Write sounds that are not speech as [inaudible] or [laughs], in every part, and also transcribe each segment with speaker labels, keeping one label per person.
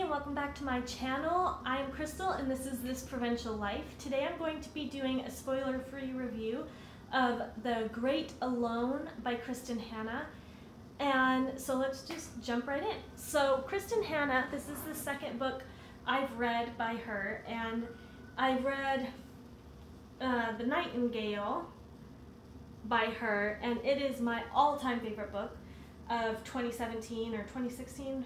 Speaker 1: and welcome back to my channel. I am Crystal and this is This Provincial Life. Today I'm going to be doing a spoiler-free review of The Great Alone by Kristin Hannah. And so let's just jump right in. So Kristin Hannah, this is the second book I've read by her and I've read uh, The Nightingale by her and it is my all-time favorite book of 2017 or 2016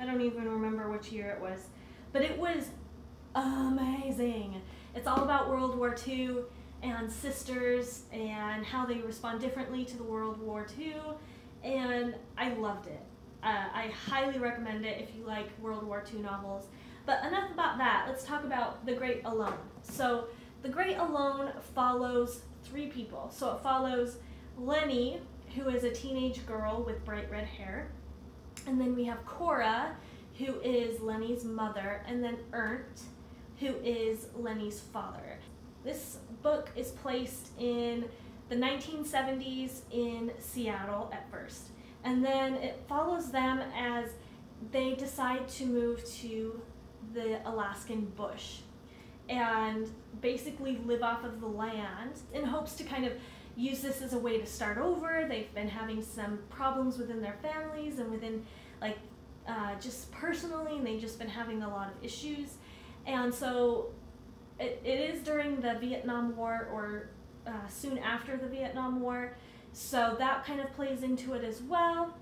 Speaker 1: I don't even remember which year it was, but it was amazing. It's all about World War II and sisters and how they respond differently to the World War II, and I loved it. Uh, I highly recommend it if you like World War II novels. But enough about that. Let's talk about The Great Alone. So, The Great Alone follows three people. So, it follows Leni, who is a teenage girl with bright red hair. And then we have Cora, who is Leni's mother, and then Ernst, who is Leni's father. This book is placed in the 1970s in Seattle at first. And then it follows them as they decide to move to the Alaskan bush and basically live off of the land in hopes to kind of use this as a way to start over. They've been having some problems within their families and within like uh, just personally, and they've just been having a lot of issues. And so it, it is during the Vietnam War or uh, soon after the Vietnam War. So that kind of plays into it as well.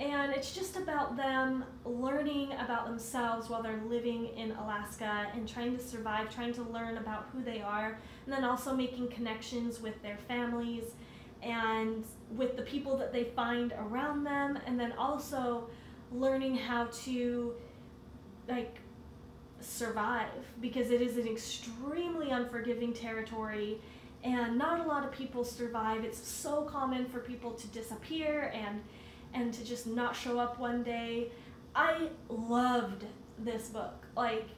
Speaker 1: And it's just about them learning about themselves while they're living in Alaska and trying to survive, trying to learn about who they are, and then also making connections with their families and with the people that they find around them, and then also learning how to like survive because it is an extremely unforgiving territory and not a lot of people survive. It's so common for people to disappear and and to just not show up one day. I loved this book. Like,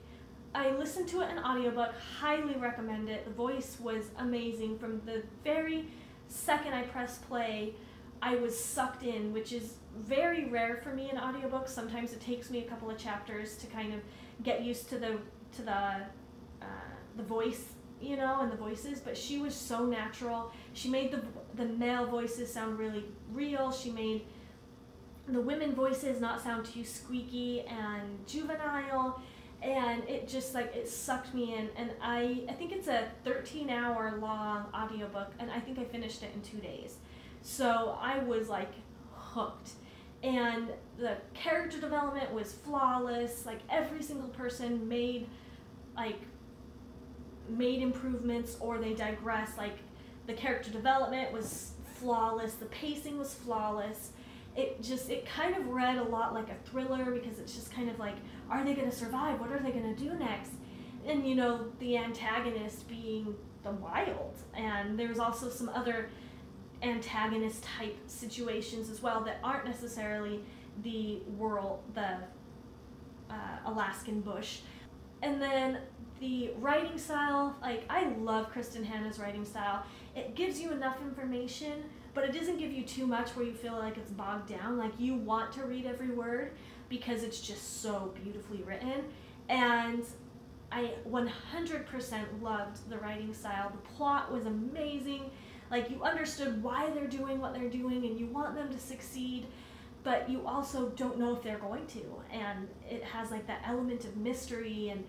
Speaker 1: I listened to it in audiobook, highly recommend it. The voice was amazing. From the very second I pressed play, I was sucked in, which is very rare for me in audiobooks. Sometimes it takes me a couple of chapters to kind of get used to the to the uh, the voice, you know, and the voices. But she was so natural. She made the the male voices sound really real. She made the women voices not sound too squeaky and juvenile and it just like it sucked me in. And i i think it's a 13 hour long audiobook and i think i finished it in two days. So i was like hooked. And the character development was flawless. Like every single person made like made improvements or they digress. Like the character development was flawless. The pacing was flawless it just it kind of read a lot like a thriller because it's just kind of like are they going to survive? What are they going to do next? And you know the antagonist being the wild. And there's also some other antagonist type situations as well that aren't necessarily the world the uh, alaskan bush. And then the writing style like i love Kristin Hannah's writing style it gives you enough information but it doesn't give you too much where you feel like it's bogged down. Like you want to read every word because it's just so beautifully written. And I 100% loved the writing style. The plot was amazing. Like you understood why they're doing what they're doing and you want them to succeed, but you also don't know if they're going to. And it has like that element of mystery and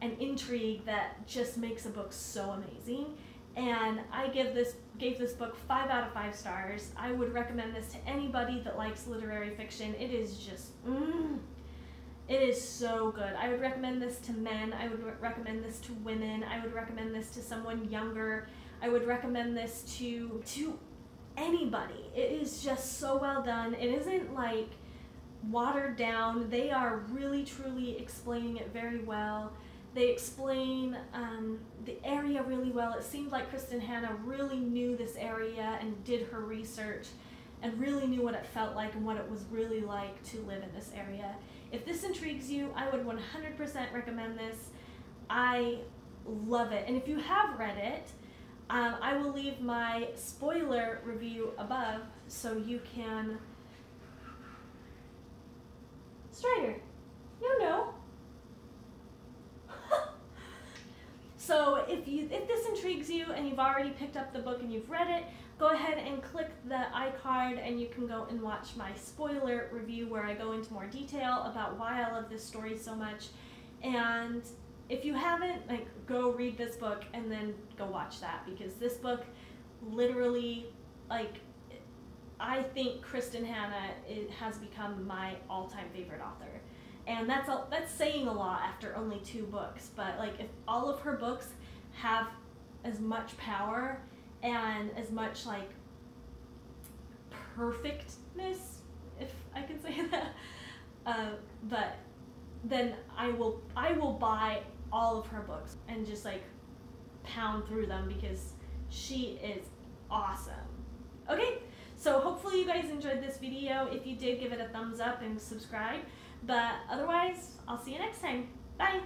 Speaker 1: and intrigue that just makes a book so amazing and I give this gave this book five out of five stars. I would recommend this to anybody that likes literary fiction. It is just, mm, it is so good. I would recommend this to men. I would re recommend this to women. I would recommend this to someone younger. I would recommend this to to anybody. It is just so well done. It isn't like watered down. They are really truly explaining it very well. They explain um, the area really well. It seemed like Kristin Hannah really knew this area and did her research and really knew what it felt like and what it was really like to live in this area. If this intrigues you, I would 100% recommend this. I love it. And if you have read it, um, I will leave my spoiler review above so you can. Strider, no, no. If you if this intrigues you and you've already picked up the book and you've read it, go ahead and click the iCard and you can go and watch my spoiler review where I go into more detail about why I love this story so much. And if you haven't, like go read this book and then go watch that because this book literally like I think Kristin Hannah it has become my all-time favorite author. And that's a, that's saying a lot after only two books, but like if all of her books have as much power and as much like perfectness, if I can [laughs] say that, uh, but then I will I will buy all of her books and just like pound through them because she is awesome. Okay, so hopefully you guys enjoyed this video. If you did, give it a thumbs up and subscribe. But otherwise, I'll see you next time. Bye!